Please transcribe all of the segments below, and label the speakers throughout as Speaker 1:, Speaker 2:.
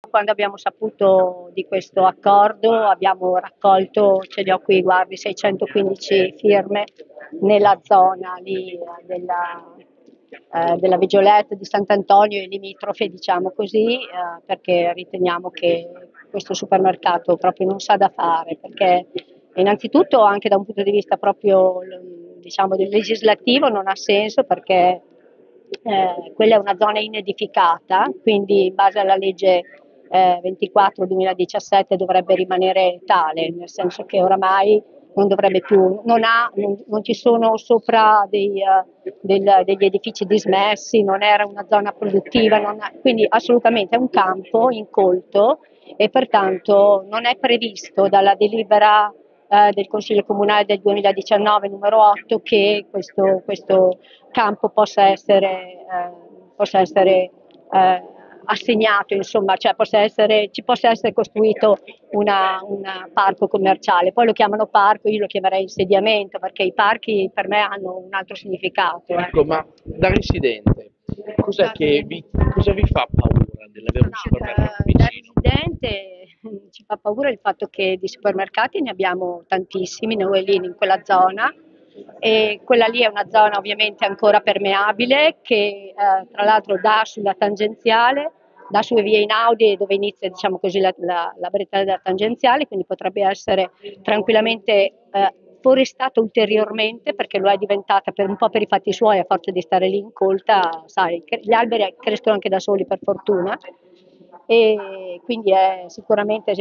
Speaker 1: Quando abbiamo saputo di questo accordo abbiamo raccolto, ce li ho qui, guardi, 615 firme nella zona lì eh, della, eh, della Vigiolette di Sant'Antonio e limitrofe, diciamo così, eh, perché riteniamo che questo supermercato proprio non sa da fare, perché innanzitutto anche da un punto di vista proprio diciamo, del legislativo non ha senso perché eh, quella è una zona inedificata, quindi in base alla legge eh, 24-2017 dovrebbe rimanere tale, nel senso che oramai non dovrebbe più, non, ha, non, non ci sono sopra dei, uh, del, degli edifici dismessi, non era una zona produttiva, ha, quindi assolutamente è un campo incolto e pertanto non è previsto dalla delibera eh, del Consiglio Comunale del 2019 numero 8 che questo, questo campo possa essere, eh, possa essere eh, assegnato, insomma, cioè possa essere, ci possa essere costruito un parco commerciale. Poi lo chiamano parco, io lo chiamerei insediamento perché i parchi per me hanno un altro significato.
Speaker 2: Ecco, ma da residente, cosa, vi, cosa vi fa paura dell'avere un supermercato vicino?
Speaker 1: Da residente ci fa paura il fatto che di supermercati ne abbiamo tantissimi, noi lì in quella zona e quella lì è una zona ovviamente ancora permeabile che eh, tra l'altro dà sulla tangenziale, dà sulle vie in Audi dove inizia diciamo così la, la, la bretella della tangenziale, quindi potrebbe essere tranquillamente eh, forestata ulteriormente perché lo è diventata per un po' per i fatti suoi a forza di stare lì incolta, sai, gli alberi crescono anche da soli per fortuna. E quindi è sicuramente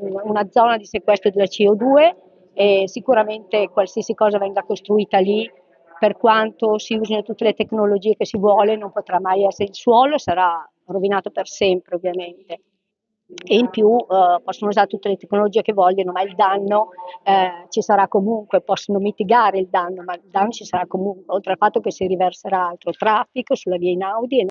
Speaker 1: una zona di sequestro della CO2 e sicuramente qualsiasi cosa venga costruita lì per quanto si usino tutte le tecnologie che si vuole non potrà mai essere il suolo sarà rovinato per sempre ovviamente e in più eh, possono usare tutte le tecnologie che vogliono, ma il danno eh, ci sarà comunque, possono mitigare il danno, ma il danno ci sarà comunque, oltre al fatto che si riverserà altro traffico sulla via in Audi.